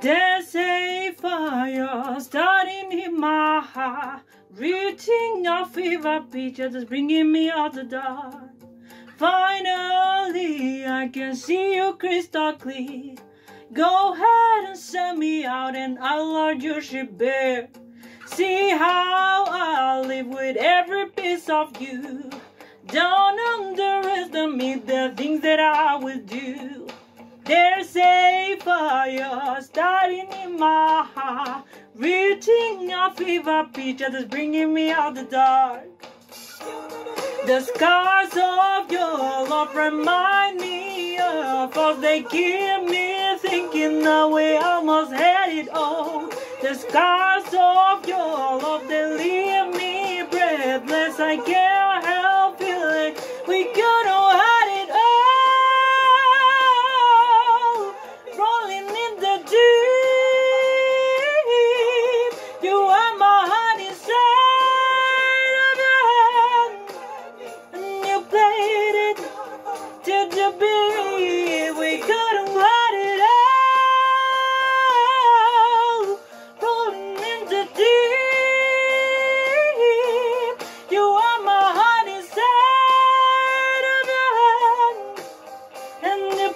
There's a fire starting in my heart, reaching a fever pitch that's bringing me out the dark. Finally, I can see you crystal clear. Go ahead and send me out, and I'll load your ship bare. See how I live with every piece of you. Don't underestimate the starting in my heart, reaching a fever pitch that's bringing me out the dark. The scars of your love remind me of us. They keep me thinking that we almost had it all. The scars of your love, they leave me breathless. I can't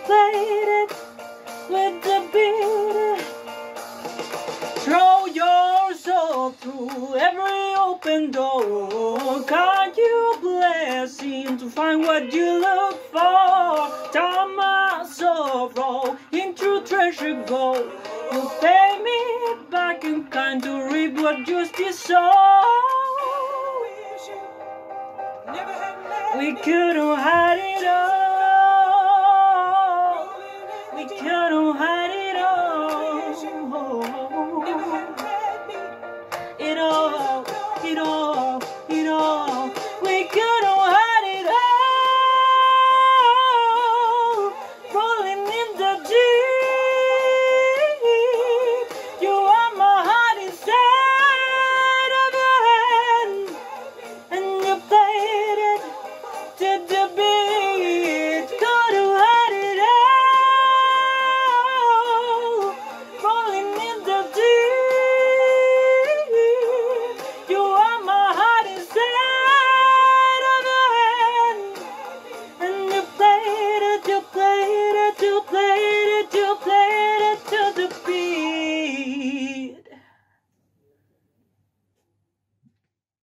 played it with the beat. Throw your soul through every open door. Can't you blessing to find what you look for? Turn my sorrow into treasure gold. You pay me back in kind to reap what justice sow. We couldn't hide it